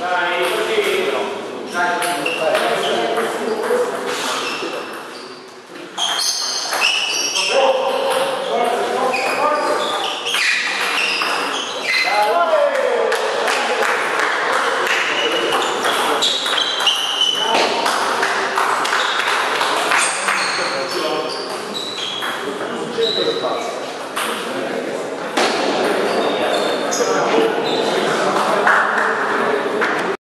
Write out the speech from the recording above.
Dai, così. Dai.